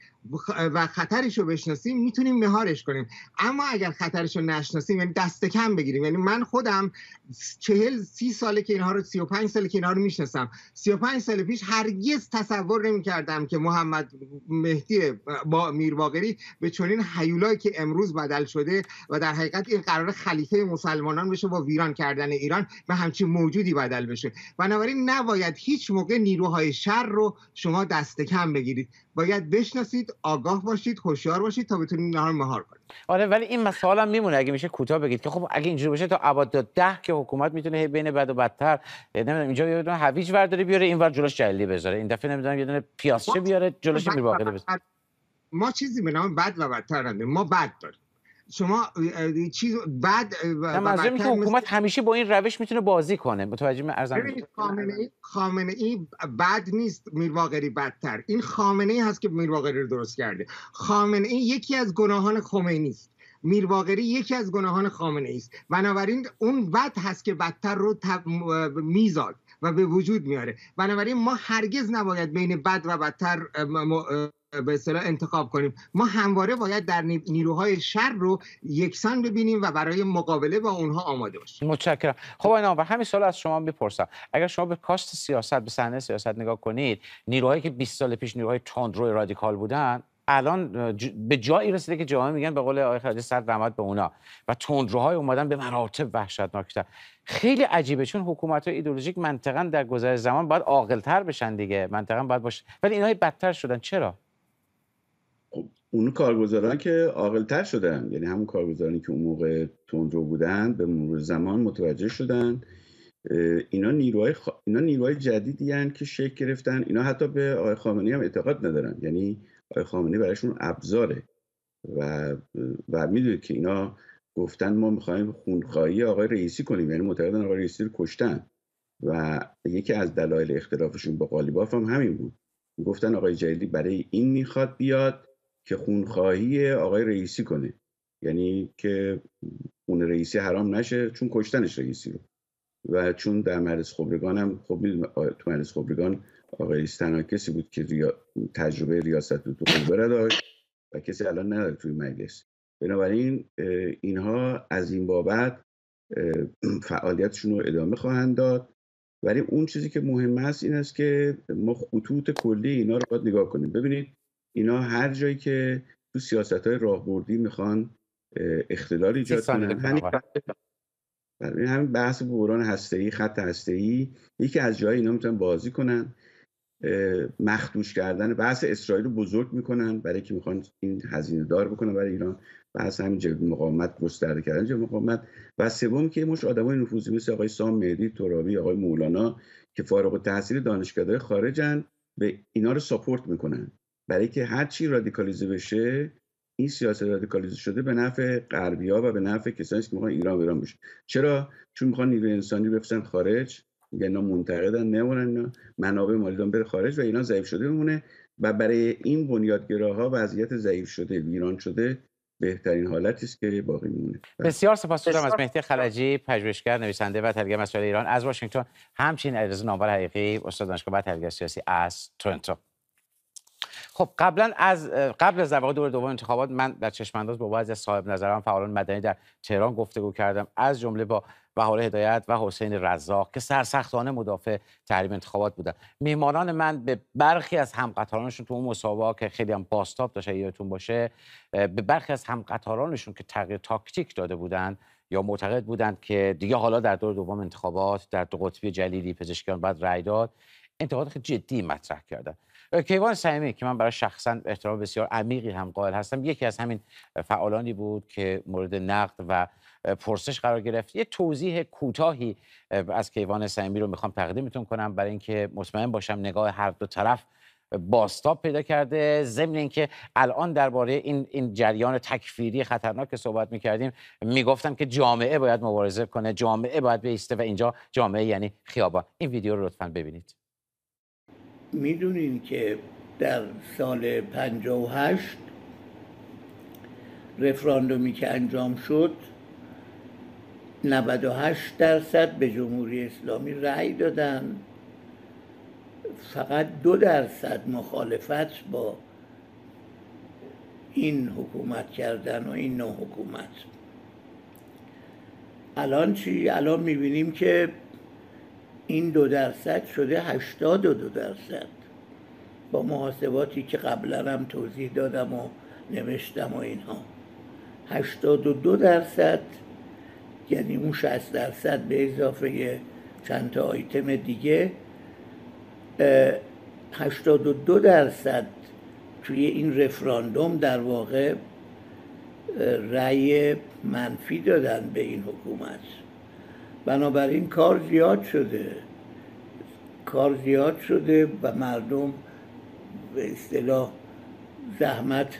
و خطرش رو بشناسیم می‌تونیم مهارش کنیم. اما اگر خطرش رو نشناسیم یعنی دست کم بگیریم. یعنی من خودم چهل سی ساله که اینها رو سی و پنج ساله که اینها رو می‌شناسم. سی و پنج سال پیش هرگز تصور نمی کردم که محمد مهدی با میر باقری به چنین حیولایی که امروز بدل شده و در حقیقت این قرار خلیفه مسلمانان بشه با ویران کردن ایران به همچین موجودی بدل بشه. بنابراین نباید هیچ موقع نیروهای شر رو شما دست کم بگیرید. باید بشناسید آگاه باشید هوشیار باشید تا بتونید اینها رو مهار کنید آره ولی این مسائل هم میمونه. اگه میشه کوتاه بگید که خب اگه اینجوری باشه تا ابد ده که حکومت می‌تونه بین بد و بدتر نمی‌دونم اینجا یه دونه هویج ورداره بیاره اینور جلوش جلیلی بذاره. این دفعه نمی‌دونم یه دونه پیاسچه بیاره جلوش میرواقعی بذاره. ما چیزی به نام بد و بدتر ما بد داریم. شما چیز بعد منظورم که حکومت همیشه با این روش می‌تونه بازی کنه. متوجه من ارزم خامنه ای خامنه ای بد نیست میرواقری بدتر. این خامنه ای هست که میرواقری رو درست کرده. خامنه ای یکی از گناهان خمینی است. میرواقری یکی از گناهان خامنه ای است. بنابراین اون بد هست که بدتر رو تب... میزاد و به وجود میاره. بنابراین ما هرگز نباید بین بد و بدتر به اصطلاح انتخاب کنیم. ما همواره باید در نیروهای شر رو یکسان ببینیم و برای مقابله با اونها آماده باشیم. متشکرم. خب آقای و همین سال از شما بپرسم اگر شما به کاست سیاست به صحنه سیاست نگاه کنید نیروهایی که 20 سال پیش نیروهای تندرو رادیکال بودن الان به جایی رسیده که جامعه میگن به قول آقای خالدی صد رحمت به اونا و تندروهای اومدن به مراتب وحشتناکتر. خیلی عجیبه چون حکومت های ایدولوژیک منطقا در گذر زمان باید عاقلتر بشن دیگه منطقا باید باشه ولی اینها بدتر شدن. چرا؟ اون کارگزاران که عاقلتر شدن یعنی همون کارگزارانی که اون موقع تندرو بودن به مرور زمان متوجه شدن. اینا نیروهای خ... اینا نیروهای جدیدی که شکل گرفتن. اینا حتی به آقای خامنه‌ای هم اعتقاد ندارن. یعنی آقای خامنه‌ای برایشون ابزاره. و و می‌دونید که اینا گفتن ما می‌خوایم خونخواهی آقای رئیسی کنیم. یعنی معتقدن آقای رئیسی رو کشتن. و یکی از دلایل اختلافشون با قالیباف هم همین بود. گفتن آقای جلیلی برای این می‌خواد بیاد. که خونخواهی آقای رئیسی کنه. یعنی که خون رئیسی حرام نشه چون کشتنش رئیسی رو. و چون در مجلس خبرگان هم خب تو مجلس خبرگان آقای رئیس تنها کسی بود که ریا... تجربه ریاست تو خبره داشت و کسی الان نداره توی مجلس. بنابراین اینها از این بابت فعالیتشون رو ادامه خواهند داد. ولی اون چیزی که مهم است این است که ما خطوط کلی اینا رو باید نگاه کنیم. ببینید اینا هر جایی که تو سیاست های راهبردی می‌خوان اختلال ایجاد کنن. همین همین بحث بحران هسته ای خط هسته ای یکی از جایی اینا می‌تونن بازی کنن. مخدوش کردن. بحث اسرائیل رو بزرگ می‌کنن برای که می‌خوان این هزینه دار بکنن برای ایران. بحث همین جبهه مقاومت گسترده کردن جبهه مقاومت. و سوم که مش آدمای نفوذی مثل آقای سام مهدی ترابی آقای مولانا که فارغ التحصیل دانشگاه خارجن به اینا رو ساپورت می‌کنن. برای که هر چی رادیکالیزه بشه این سیاست رادیکالیزه شده به نفع غربیا و به نفع کسانی که می‌خوان ایران ایران بشه چرا؟ چون می‌خوان نیروی انسانی بفرستن خارج. میگن اینا منتقدن نمونن منابع مالی بره خارج و اینا ضعیف شده بمونه. و برای این بنیادگراها وضعیت ضعیف شده ویران شده بهترین حالتی است که باقی میمونه. بسیار سپاسگزارم از مهدی خلجی پژوهشگر نویسنده و ترجمه مسائل ایران از واشنگتن. همچنین علیرضا نامور حقیقی استاد دانشگاه و تحلیل سیاسی از تورنتو. خب قبلا از قبل از دور دوم انتخابات من در چشم انداز با بعضی از صاحب نظران فعالان مدنی در تهران گفتگو کردم. از جمله با بهار هدایت و حسین رزاق که سرسختانه مدافع تحریم انتخابات بودن. میهمانان من به برخی از همقطارانشون تو اون مسابقه که خیلی هم باستاب داشته یادتون باشه به برخی از همقطارانشون که تغییر تاکتیک داده بودند یا معتقد بودند که دیگه حالا در دور دوم انتخابات در دو قطبی جلیلی پزشکیان باید رأی داد انتقاد خیلی جدی مطرح کردن. کیوان سعیمی که من برای شخصا احترام بسیار عمیقی هم قائل هستم یکی از همین فعالانی بود که مورد نقد و پرسش قرار گرفت. یه توضیح کوتاهی از کیوان سعیمی رو می‌خوام تقدیمتون کنم. برای اینکه مطمئن باشم نگاه هر دو طرف باستاب پیدا کرده. ضمن اینکه الان درباره این این جریان تکفیری خطرناک که صحبت می‌کردیم می‌گفتم که جامعه باید مبارزه کنه. جامعه باید بیسته و اینجا جامعه یعنی خیابان. این ویدیو رو لطفا ببینید. می‌دونین که در سال 58 رفراندومی که انجام شد 98 درصد به جمهوری اسلامی رأی دادن فقط دو درصد مخالفت با این حکومت کردن و این نوع حکومت الان چی؟ الان می‌بینیم که این دو درصد شده هشتاد و دو درصد. با محاسباتی که قبلا هم توضیح دادم و نوشتم و اینها. هشتاد و دو درصد یعنی اون 60 درصد به اضافه چند تا آیتم دیگه 82 درصد توی این رفراندوم در واقع رأی منفی دادن به این حکومت. بنابراین کار زیاد شده. کار زیاد شده و مردم به اصطلاح زحمت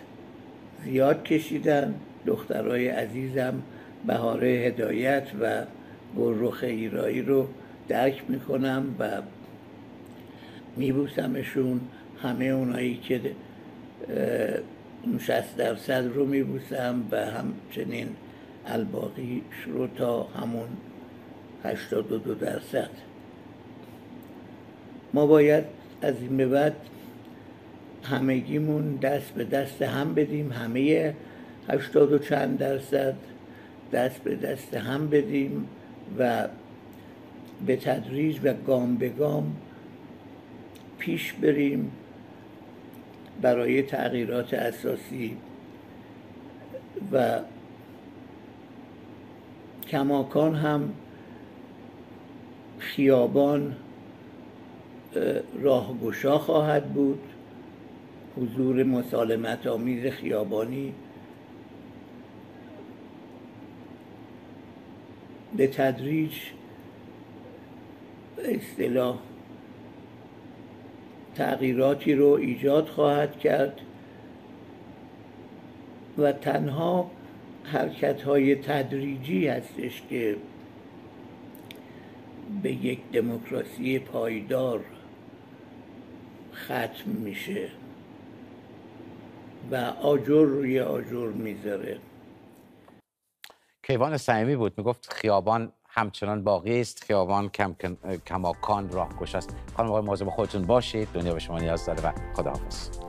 زیاد کشیدن. دخترای عزیزم بهاره هدایت و گررخ ایرایی رو درک می‌کنم و میبوسمشون. همه اونایی که اون شست درصد رو میبوسم و همچنین الباقی رو تا همون هشتاد و دو درصد. ما باید از این به بعد همگیمون دست به دست هم بدیم همه هشتاد و چند درصد دست به دست هم بدیم و به تدریج و گام به گام پیش بریم برای تغییرات اساسی و کماکان هم خیابان راهگشا خواهد بود. حضور مسالمت آمیز خیابانی. به تدریج اصطلاح تغییراتی رو ایجاد خواهد کرد و تنها حرکت های تدریجی هستش که به یک دموکراسی پایدار ختم میشه و آجر روی آجر می‌ذاره. کیوان سعیمی بود می‌گفت خیابان همچنان باقی است خیابان کم کماکان راهگشا است خانم آقای مواظب خودتون باشید دنیا به شما نیاز داره و خداحافظ.